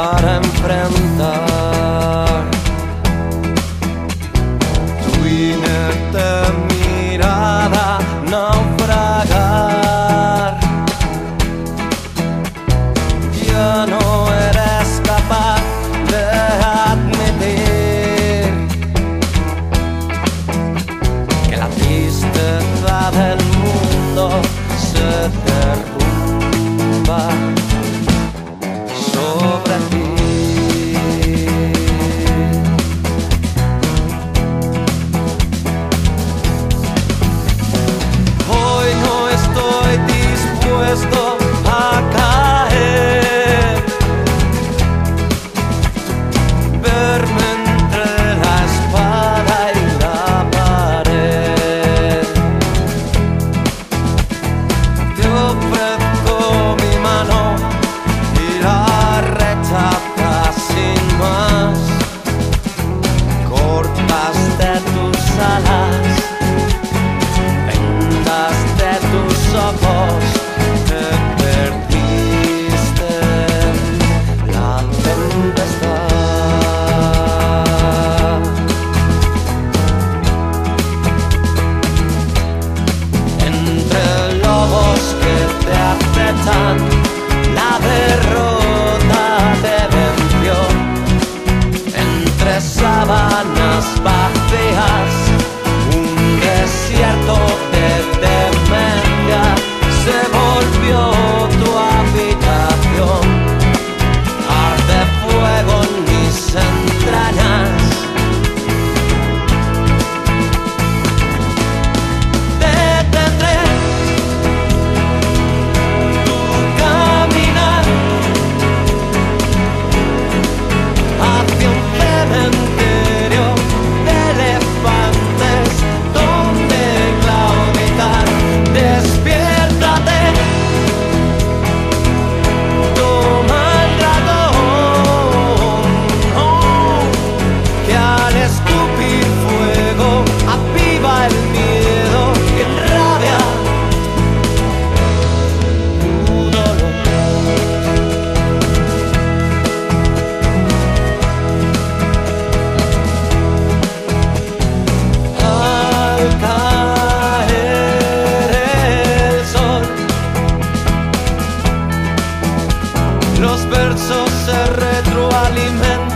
but I'm los versos se retroalimentan.